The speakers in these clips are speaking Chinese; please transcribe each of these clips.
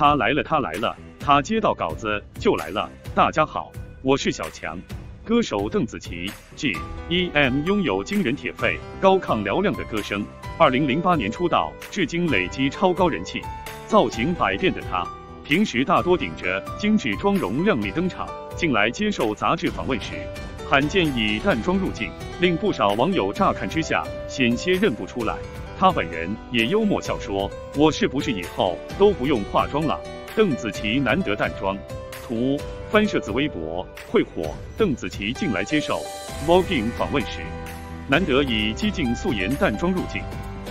他来了，他来了，他接到稿子就来了。大家好，我是小强。歌手邓紫棋，G E M 拥有惊人铁肺、高亢嘹亮的歌声。二零零八年出道，至今累积超高人气。造型百变的她，平时大多顶着精致妆容靓丽登场。近来接受杂志访问时，罕见以淡妆入镜，令不少网友乍看之下险些认不出来。她本人也幽默笑说：“我是不是以后都不用化妆了？”邓紫棋难得淡妆。图翻摄自微博，会火。邓紫棋近来接受《Vogue》访问时，难得以激进素颜淡妆入镜。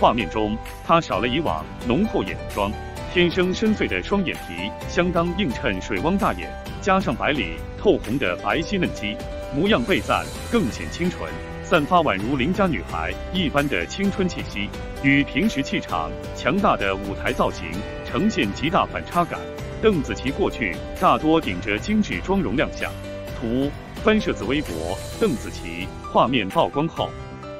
画面中，她少了以往浓厚眼妆，天生深邃的双眼皮相当映衬水汪大眼，加上白里透红的白皙嫩肌，模样被赞更显清纯，散发宛如邻家女孩一般的青春气息，与平时气场强大的舞台造型呈现极大反差感。邓紫棋过去大多顶着精致妆容亮相，图翻摄自微博。邓紫棋画面曝光后，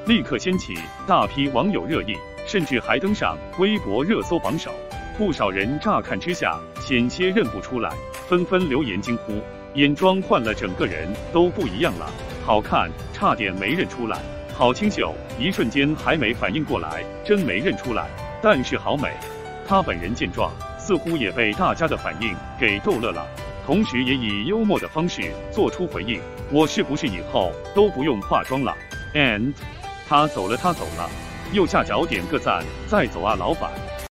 立刻掀起大批网友热议，甚至还登上微博热搜榜首。不少人乍看之下险些认不出来，纷纷留言惊呼：“眼妆换了，整个人都不一样了，好看，差点没认出来；好清秀，一瞬间还没反应过来，真没认出来。但是好美。”她本人见状。似乎也被大家的反应给逗乐了，同时也以幽默的方式做出回应：“我是不是以后都不用化妆了？” And，他走了，他走了。右下角点个赞，再走啊，老板。